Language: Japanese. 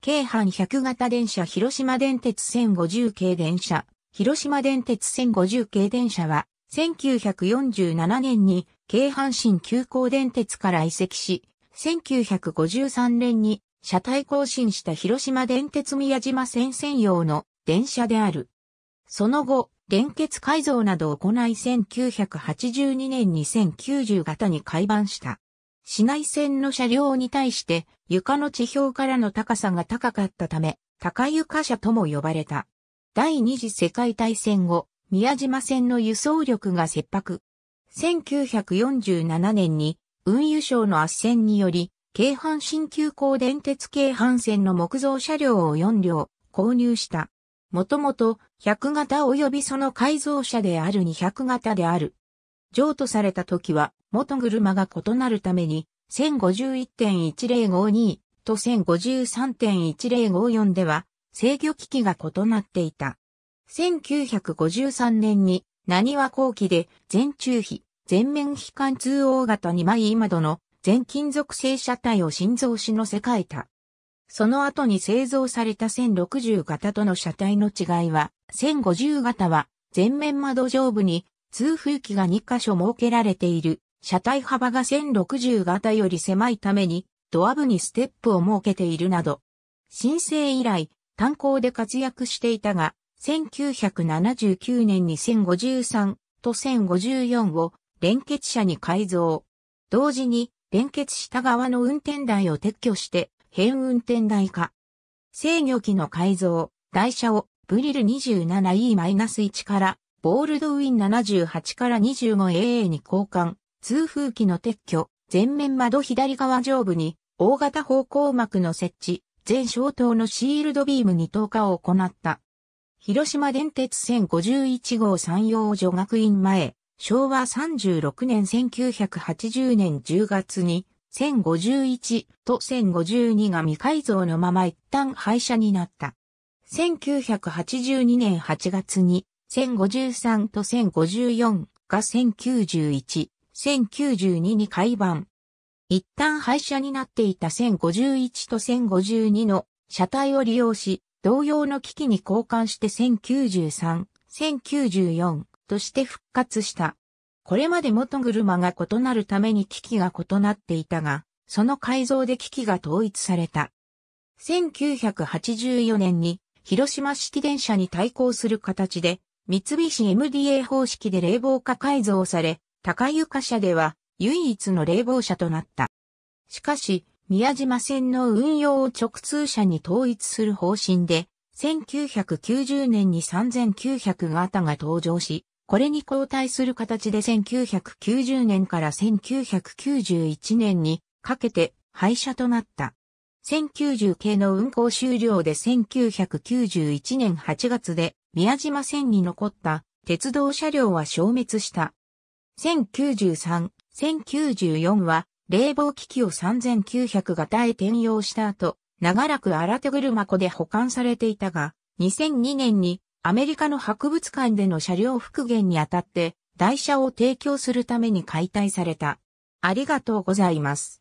京阪100型電車広島電鉄1050系電車、広島電鉄1050系電車は、1947年に京阪神急行電鉄から移籍し、1953年に車体更新した広島電鉄宮島線専用の電車である。その後、連結改造などを行い1982年に1090型に改版した。市内線の車両に対して床の地表からの高さが高かったため、高床車とも呼ばれた。第二次世界大戦後、宮島線の輸送力が切迫。1947年に運輸省の圧旋により、京阪新急行電鉄京阪線の木造車両を4両購入した。もともと100型及びその改造車である200型である。譲渡された時は元車が異なるために1051.1052と1053.1054では制御機器が異なっていた。1953年に、何は後期で全中比、全面非貫通大型2枚窓の全金属製車体を新造し乗せ替えた。その後に製造された1060型との車体の違いは、1050型は全面窓上部に通風機が2箇所設けられている。車体幅が1060型より狭いために、ドア部にステップを設けているなど、申請以来、炭鉱で活躍していたが、1979年に1053と1054を連結車に改造。同時に連結した側の運転台を撤去して変運転台化。制御機の改造、台車をブリル 27E-1 からボールドウィン78から 25AA に交換、通風機の撤去、前面窓左側上部に大型方向幕の設置、全消灯のシールドビームに投下を行った。広島電鉄1051号山陽女学院前、昭和36年1980年10月に1051と1052が未改造のまま一旦廃車になった。1982年8月に1053と1054が1091、1092に改版。一旦廃車になっていた1051と1052の車体を利用し、同様の機器に交換して1093、1094として復活した。これまで元車が異なるために機器が異なっていたが、その改造で機器が統一された。1984年に広島式電車に対抗する形で三菱 MDA 方式で冷房化改造され、高床車では唯一の冷房車となった。しかし、宮島線の運用を直通車に統一する方針で、1990年に3900型が登場し、これに交代する形で1990年から1991年にかけて廃車となった。1090系の運行終了で1991年8月で宮島線に残った鉄道車両は消滅した。1093、1094は冷房機器を3900型へ転用した後、長らく荒手車庫で保管されていたが、2002年にアメリカの博物館での車両復元にあたって台車を提供するために解体された。ありがとうございます。